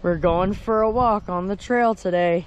We're going for a walk on the trail today.